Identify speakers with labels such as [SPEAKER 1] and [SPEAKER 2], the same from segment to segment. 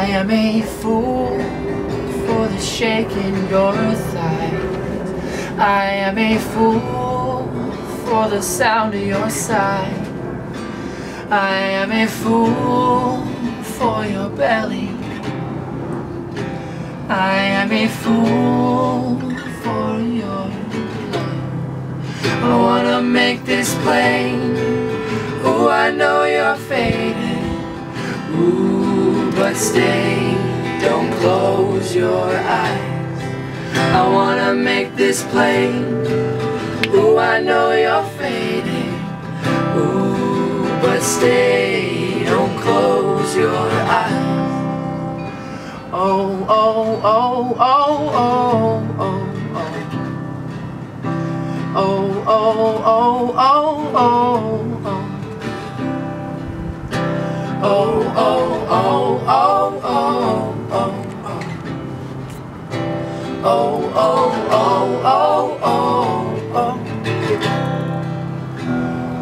[SPEAKER 1] I am a fool for the shaking your thighs. I am a fool for the sound of your sigh. I am a fool for your belly. I am a fool for your love. I wanna make this plain. Ooh, I know you're faded. Ooh, but stay, don't close your eyes. I wanna make this plain. Ooh, I know you're faded. Ooh, but stay, don't close your eyes. Oh, oh, oh, oh, oh, oh. Oh, oh, oh, oh, oh, oh. Oh, oh, oh, oh, oh, oh, Oh, oh, oh, oh, oh.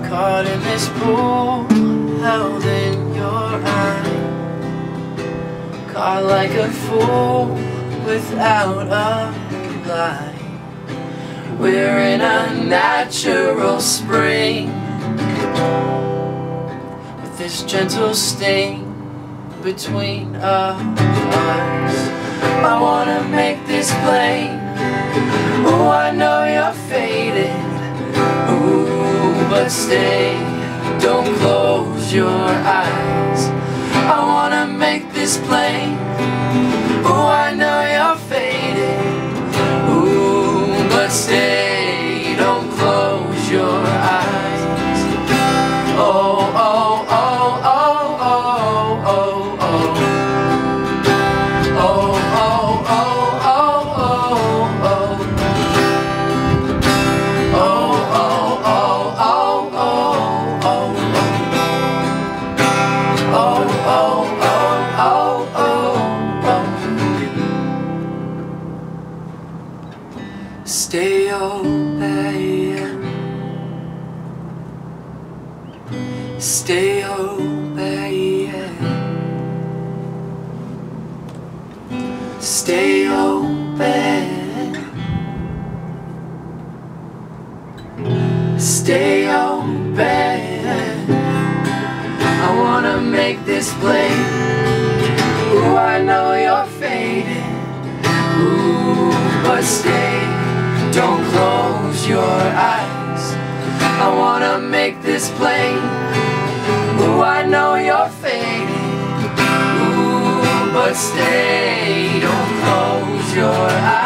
[SPEAKER 1] Caught in this pool, held in your eye. Caught like a fool without a lie. We're in a natural spring with this gentle sting between our eyes. I wanna make this plain. Oh, I know you're faded. Ooh, but stay, don't close your eyes. I wanna make this plain. Oh, I know you're Stay open. Stay open. I wanna make this plain. Ooh, I know you're faded. Ooh, but stay. Don't close your eyes. I wanna make this plain. Ooh, I know you're faded. But stay. Don't close your eyes.